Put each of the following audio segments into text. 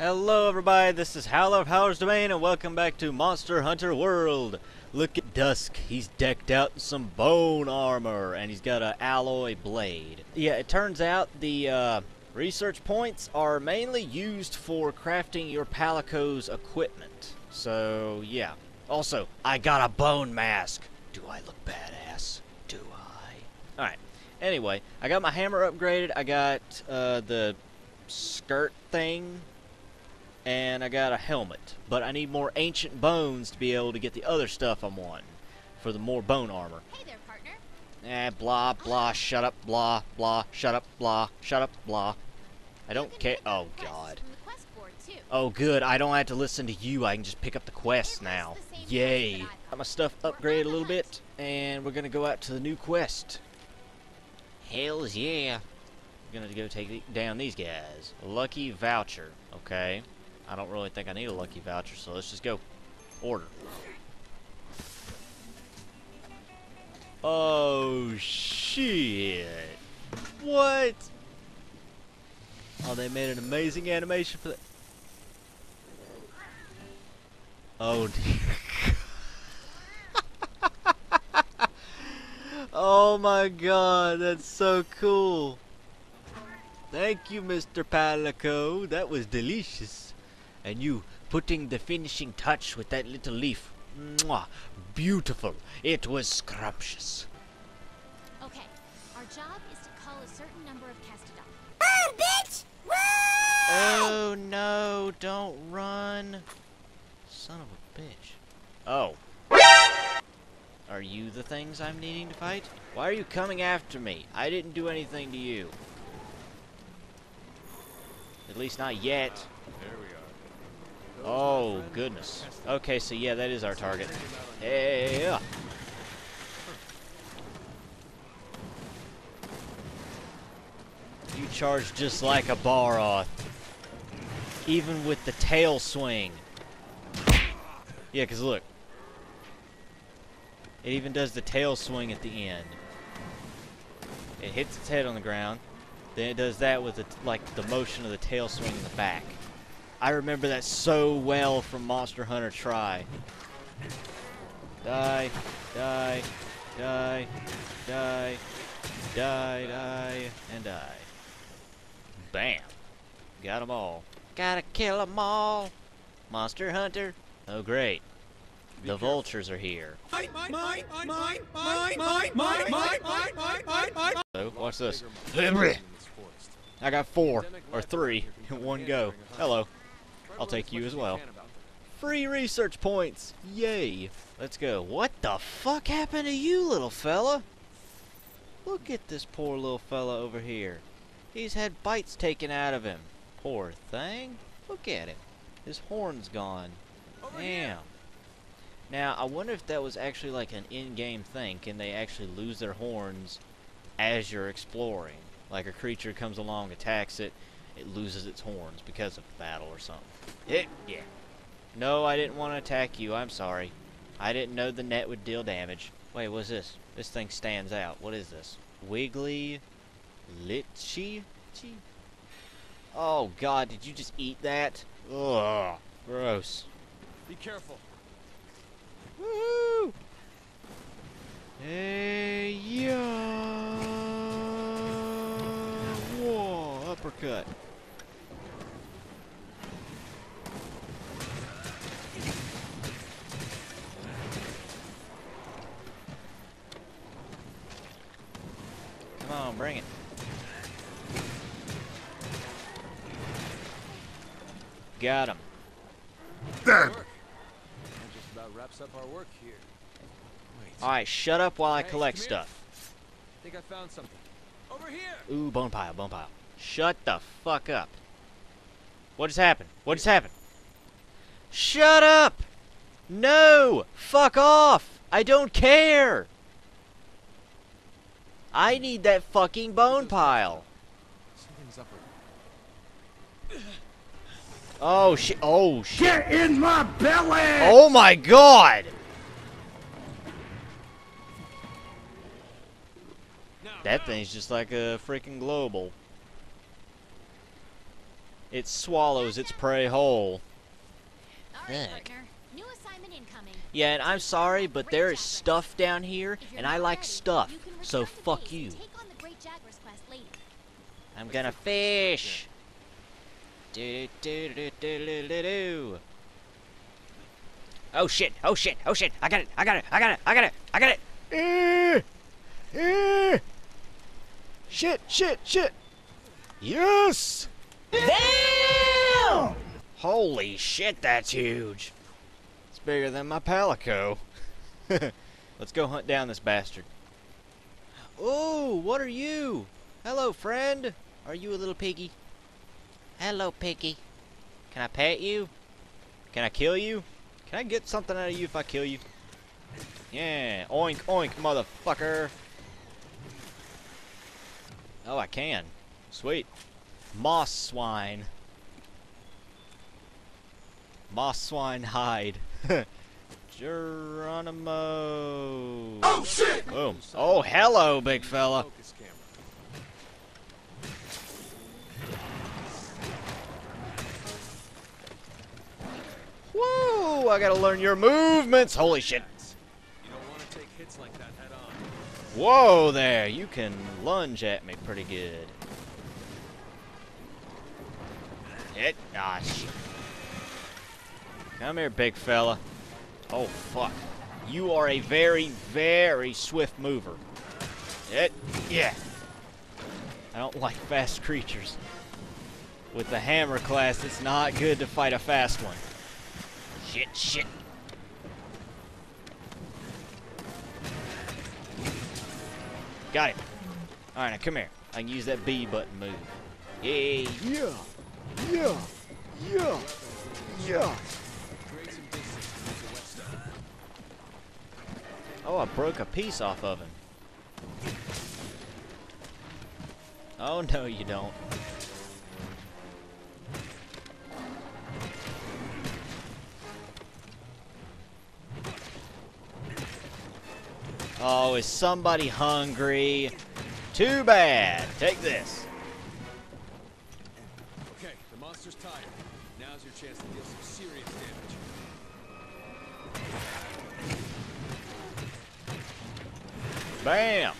Hello everybody, this is Howler of Howler's Domain and welcome back to Monster Hunter World. Look at Dusk, he's decked out in some bone armor and he's got an alloy blade. Yeah, it turns out the uh, research points are mainly used for crafting your Palico's equipment. So, yeah. Also, I got a bone mask. Do I look badass? Do I? Alright, anyway, I got my hammer upgraded, I got uh, the skirt thing and I got a helmet. But I need more ancient bones to be able to get the other stuff I'm wanting for the more bone armor. Hey there, partner. Eh, blah, blah, shut up, blah, blah, shut up, blah, shut up, blah. I don't care. Oh, God. from the quest board, too. Oh, good. I don't have to listen to you. I can just pick up the quest now. lists the same Yay. quests that I- Got my stuff upgraded a little bit, and we're gonna go out to the new quest. Hells yeah. We're gonna go take the- down these guys. Lucky voucher. Okay. I don't really think I need a lucky voucher, so let's just go. Order. Oh shit. What? Oh, they made an amazing animation for that. Oh dear. oh my god, that's so cool. Thank you, Mr. Palico. That was delicious. And you putting the finishing touch with that little leaf. Mwah, beautiful. It was scrumptious. Okay, our job is to call a certain number of Kestodon. Oh no, don't run. Son of a bitch. Oh. Are you the things I'm needing to fight? Why are you coming after me? I didn't do anything to you. At least not yet. There we are. Oh, goodness. Okay, so yeah, that is our target. Hey, yeah. You charge just like a Barroth. Even with the tail swing. Yeah, because look. It even does the tail swing at the end. It hits its head on the ground. Then it does that with the, like the motion of the tail swing in the back. I remember that so well from Monster Hunter Tri. Die, die, die, die, die, die, and die. Bam. Got them all. Gotta kill them all. Monster Hunter. Oh, great. The vultures are here. So, watch this. I got four, or three, in one go. Hello. I'll take you as well. Free research points! Yay! Let's go. What the fuck happened to you, little fella? Look at this poor little fella over here. He's had bites taken out of him. Poor thing. Look at him. His horn's gone. Damn. Now, I wonder if that was actually like an in-game thing. Can they actually lose their horns as you're exploring? Like a creature comes along, attacks it, it loses its horns because of the battle or something. It, yeah. No, I didn't want to attack you. I'm sorry. I didn't know the net would deal damage. Wait, what's this? This thing stands out. What is this? Wiggly Litchi? Chi? Oh god, did you just eat that? Ugh. Gross. Be careful. Woo! Hey, yeah! Whoa, uppercut. Come on, bring it. Got him. Work. That just about wraps up our work here. Wait. Alright, shut up while I Hey, collect come here. stuff. I think I found something. Over here. Ooh, bone pile, bone pile. Shut the fuck up. What just happened? What just happened? Shut up! No! Fuck off! I don't care! I need that fucking bone pile. Something's up. Oh shit! Oh shit! Get in my belly! Oh my god! That thing's just like a freaking global. It swallows its prey whole. All right, Heck. partner. New assignment incoming. Yeah, and I'm sorry, but there is stuff down here, and I like stuff. You can So fuck you. and Take on the Great Jagras quest later. I'm gonna fish. Do do do do do do do. Oh shit! Oh shit! Oh shit! I got it! I got it! I got it! I got it! I got it! Eh, eh. Shit! Shit! Shit! Yes! Damn! Holy shit! That's huge. It's bigger than my palico. Let's go hunt down this bastard. Oh, what are you? Hello, friend. Are you a little piggy? Hello, piggy. Can I pet you? Can I kill you? Can I get something out of you if I kill you? Yeah, oink, oink, motherfucker. Oh, I can. Sweet. Moss swine. Moss swine hide. Geronimo. Oh, shit! Boom. Oh, hello, big fella. Whoa! I gotta learn your movements. Holy shit. You don't want to take hits like that head on. Whoa there. You can lunge at me pretty good. Hit. Ah, shit. Come here, big fella. Oh, fuck. You are a very, very swift mover. Hit. Yeah. I don't like fast creatures. With the hammer class, it's not good to fight a fast one. Shit, shit. Got it. Alright, now come here. I can use that B button move. Yay. Yeah. Yeah. Yeah. Yeah. Oh, I broke a piece off of him. Oh, no, you don't. Oh, is somebody hungry? Too bad. Take this. Okay, the monster's tired. Now's your chance to deal some Bam!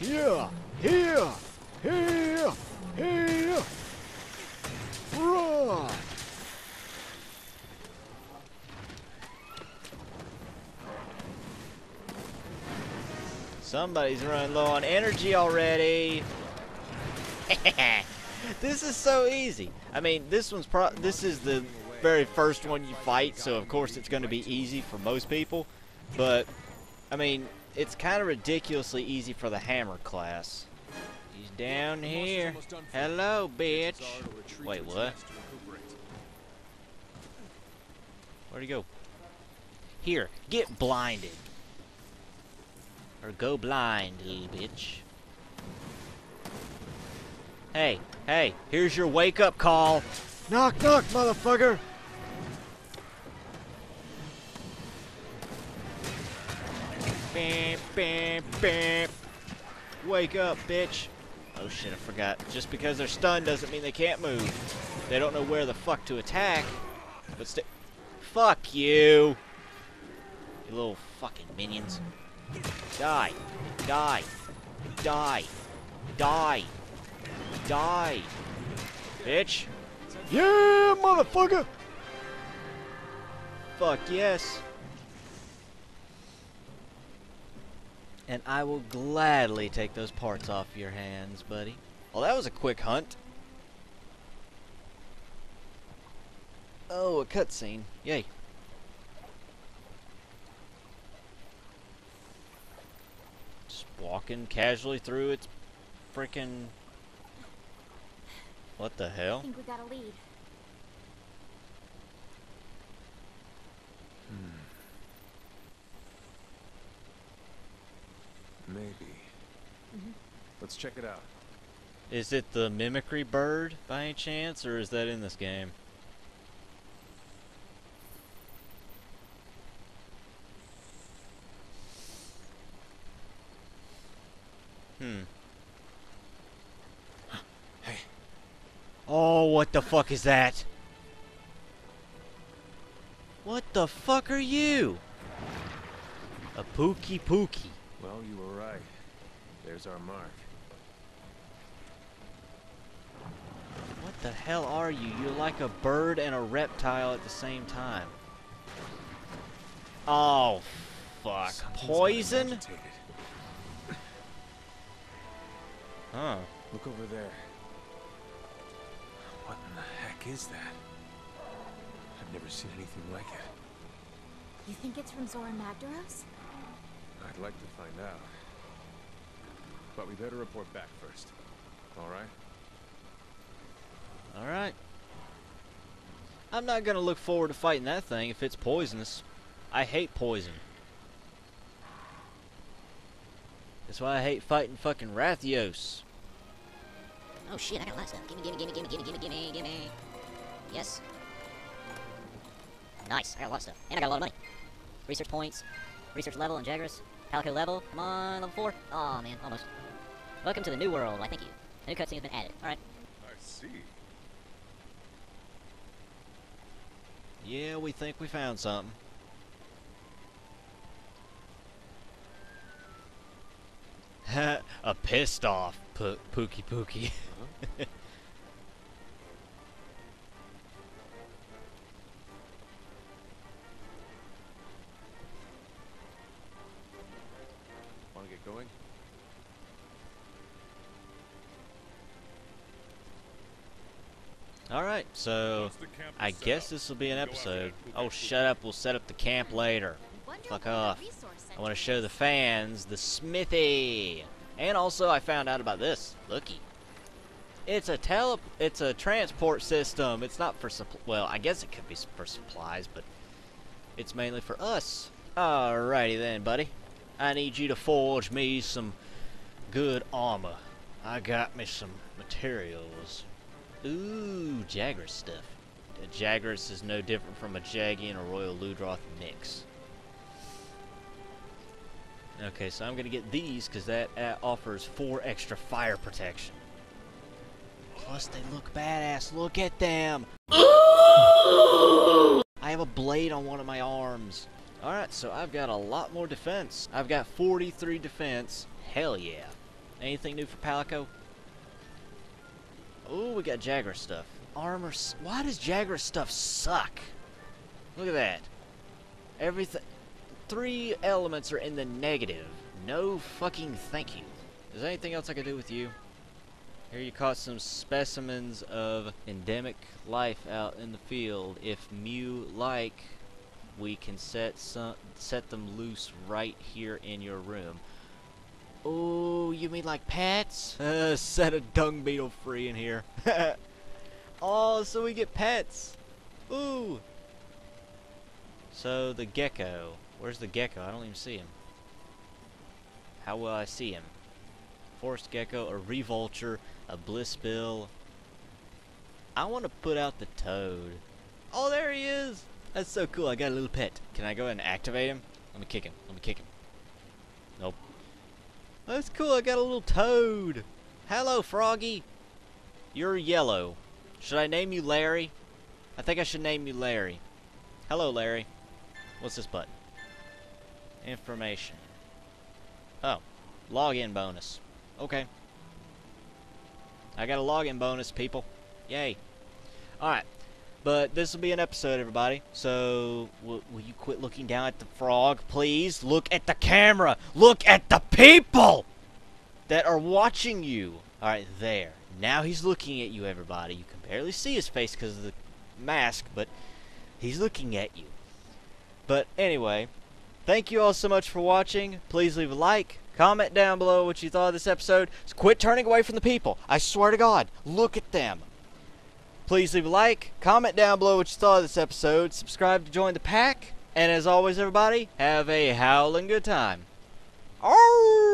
Here! Here! Here! Here! Run! Somebody's running low on energy already. this is so easy. I mean, this one's pro. This is the very first one you fight, so of course it's going to be easy for most people. But I mean, it's kind of ridiculously easy for the hammer class. He's down The here. almost done for. Hello, bitch. Chances are it'll retreat Wait, what? nest to recuperate. Where'd he go? Here, get blinded. Or go blind, little bitch. Hey, hey, here's your wake up call. Knock, knock, motherfucker. Bam, bam, bam. Wake up, bitch. Oh shit, I forgot. Just because they're stunned doesn't mean they can't move. They don't know where the fuck to attack. But stay. Fuck you. You little fucking minions. Die. Die. Die. Die. Die. Bitch. Yeah, motherfucker. Fuck yes. And I will gladly take those parts off your hands, buddy. Well, that was a quick hunt. Oh, a cutscene. Yay. Just walking casually through its freaking. What the hell? I hell? think we got a lead. Maybe. Let's check it out. Is it the mimicry bird by any chance, or is that in this game? Hmm. Hey. Oh, what the fuck is that? What the fuck are you? A Pukei-Pukei. Well, you were right. There's our mark. What the hell are you? You're like a bird and a reptile at the same time. Oh, fuck. Something's Poison? agitated. Huh. Look over there. What in the heck is that? I've never seen anything like it. You think it's from Zorah Magdaros? I'd like to find out. But we better report back first. All right? Alright. I'm not gonna look forward to fighting that thing if it's poisonous. I hate poison. That's why I hate fighting fucking Rathios. Oh shit, I got a lot of stuff. Gimme, gimme, gimme, gimme, gimme, gimme, gimme, gimme. Yes. Nice, I got a lot of stuff. And I got a lot of money. Research points, research level and Jagras. Palico level, come on, level 4. Oh man, almost. Welcome to the new world, why thank you. A new cutscene has been added. Alright. I see. Yeah, we think we found something. Ha a pissed off po Pukei-Pukei. Uh-huh. so I guess this will be an episode. Oh, shut up. We'll set up the camp later. Fuck off. I want to show the fans the smithy. And also, I found out about this. Looky. It's a tele. It's a transport system. It's not for suppl. Well, I guess it could be for supplies, but it's mainly for us. Alrighty then, buddy. I need you to forge me some good armor. I got me some materials. Ooh, Jagras stuff. A Jagras is no different from a Jaggi and a Royal Ludroth mix. Okay, so I'm gonna get these because that uh, offers four extra fire protection. Plus, they look badass. Look at them. I have a blade on one of my arms. All right, so I've got a lot more defense. I've got 43 defense. Hell yeah. Anything new for Palico? Oh, we got Jagger stuff. Armor. Why does Jagger stuff suck? Look at that. Everything three elements are in the negative. No fucking thank you. Is there anything else I can do with you? Here you caught some specimens of endemic life out in the field. If Mew like, we can set some set them loose right here in your room. Oh, you mean like pets? Uh, set a dung beetle free in here. oh, so we get pets. Ooh. So the gecko. Where's the gecko? I don't even see him. How will I see him? Forest gecko, a Revolture, a blissbill. I want to put out the toad. Oh, there he is! That's so cool. I got a little pet. Can I go ahead and activate him? Let me kick him. Let me kick him. That's cool. I got a little toad. Hello, Froggy. You're yellow. Should I name you Larry? I think I should name you Larry. Hello, Larry. What's this button? Information. Oh, login bonus. Okay. I got a login bonus, people. Yay. Alright. But this will be an episode, everybody. So, will, will you quit looking down at the frog, please? Look at the camera! Look at the people that are watching you! Alright, there. Now he's looking at you, everybody. You can barely see his face because of the mask, but he's looking at you. But anyway, thank you all so much for watching. Please leave a like, comment down below what you thought of this episode. Quit turning away from the people. I swear to God, look at them. Please leave a like, comment down below what you thought of this episode, subscribe to join the pack, and as always, everybody, have a howling good time. Oh!